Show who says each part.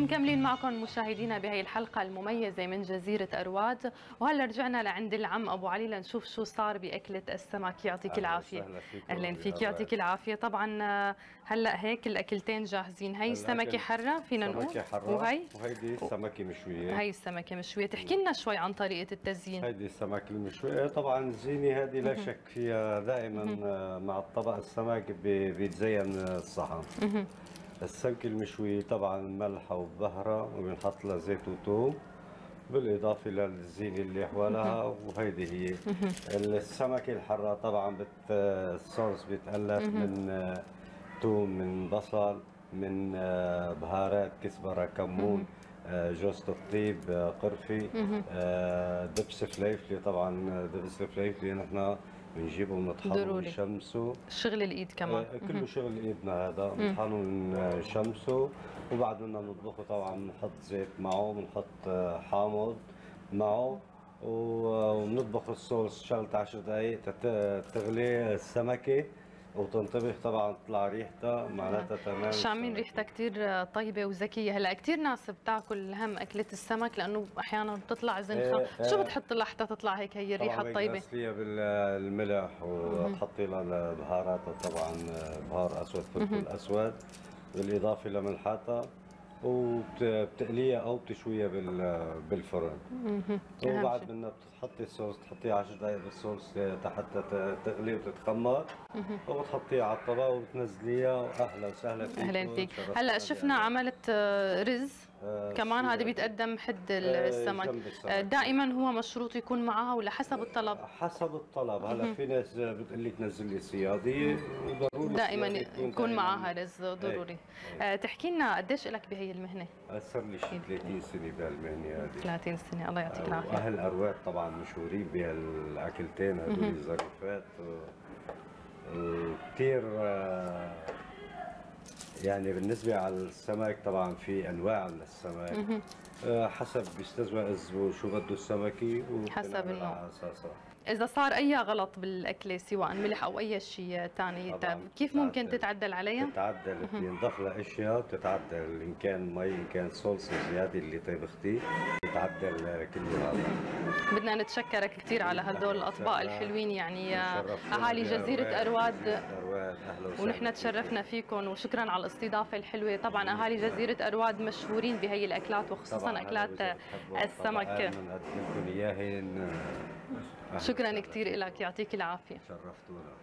Speaker 1: ومكملين معكم مشاهدينا بهي الحلقة المميزة من جزيرة أرواد. وهلا رجعنا لعند العم أبو علي لنشوف شو صار بأكلة السمك. يعطيك العافية. أهلا فيك يعطيك العافية. طبعا هلا هيك الأكلتين جاهزين. هي السمكة حرة فينا نقول؟
Speaker 2: سمكة حرة.
Speaker 1: وهي؟
Speaker 2: وهيدي سمكة مشوية.
Speaker 1: هي السمكة مشوية. تحكي لنا شوي عن طريقة التزيين.
Speaker 2: هيدي السمك المشوية. طبعا الزينة هذه لا شك فيها دائما مع الطبق السمك بي- بيتزين الصحن. السمكة المشوية طبعا ملحة وبهرة وبنحط لها زيت وثوم بالإضافة للزينة اللي حوالها وهيدي هي. السمكة الحرة طبعا بت الصوص بيتألف من ثوم من بصل من بهارات كزبرة كمون آه، جوز الطيب آه، قرفي آه، دبس فليفلي طبعا دبس الفليفلي نحن بنجيبه بنطحنه
Speaker 1: ضروري.
Speaker 2: بنشمسه
Speaker 1: شغل الإيد كمان.
Speaker 2: آه، كله شغل ايدنا هذا. بنطحنه بنشمسه وبعد بدنا نطبخه طبعا بنحط زيت معه بنحط آه، حامض معه. وبنطبخ الصوص شغلة 10 دقائق تغلي السمكة. وتنطبخ طبعا تطلع ريحتها معناتها تمام.
Speaker 1: شامين ريحتها كتير طيبة وذكية. هلأ كتير ناس بتاكل هم أكلة السمك لأنه أحيانا بتطلع زنخة
Speaker 2: إيه،
Speaker 1: شو
Speaker 2: إيه.
Speaker 1: بتحط لها حتى تطلع هيك هي الريحة
Speaker 2: طبعا
Speaker 1: الطيبة
Speaker 2: غسليها بالملح وتحطي لها بهاراتها طبعا بهار أسود فلفل أسود. بالإضافة لملحاتها وبتقليها أو بتشويها بال- بالفرن. وبعد. منها بتحطي الصوص تحطيها 10 دقائق بالصوص حتى تغلي وتتخمر. وبتحطيها على الطبق وبتنزليها واهلا وسهلا فيك
Speaker 1: أهلا فيك. هلأ شفنا. عملت آه، رز. كمان هذا
Speaker 2: سوري.
Speaker 1: بيتقدم حد
Speaker 2: آه،
Speaker 1: السمك. آه، دائما هو مشروط يكون معها ولا حسب الطلب؟
Speaker 2: حسب الطلب. هلا في ناس بتقول لك نزل لي صياديه وضروري
Speaker 1: دائما يكون معها رز ضروري.
Speaker 2: إيه.
Speaker 1: آه، تحكي لنا قديش لك بهي المهنة؟
Speaker 2: صار لي شي 30 سنة بهالمهنة هذه.
Speaker 1: 30 سنة. الله يعطيك العافية.
Speaker 2: وأهل أرواد طبعا مشهورين بهالأكلتين هدول الظريفات وكثير يعني بالنسبة على السمك طبعا في أنواع من السمك آه، حسب بيستذوق الزبون شو بده السمكه
Speaker 1: حسب النوع.
Speaker 2: على
Speaker 1: إذا صار أي غلط بالأكلة سواء ملح أو أي شيء ثاني
Speaker 2: طبعاً.
Speaker 1: كيف ممكن. تتعدل عليها؟
Speaker 2: بتتعدل. بينضاف لها أشياء بتتعدل. إن كان مي إن كان صلصة زيادة اللي طيبختيه بتتعدل كل هذا.
Speaker 1: بدنا نتشكرك كثير على هدول الأطباق الحلوين. يعني آه، أهالي
Speaker 2: جزيرة أرواد.
Speaker 1: ونحن. تشرفنا فيكم وشكرا على الاستضافة الحلوة. طبعا أهالي جزيرة أرواد مشهورين بهي الأكلات وخصوصا
Speaker 2: أكلات
Speaker 1: السمك.
Speaker 2: الطبقات
Speaker 1: شكرا. كثير لك يعطيك العافية
Speaker 2: شرفتونا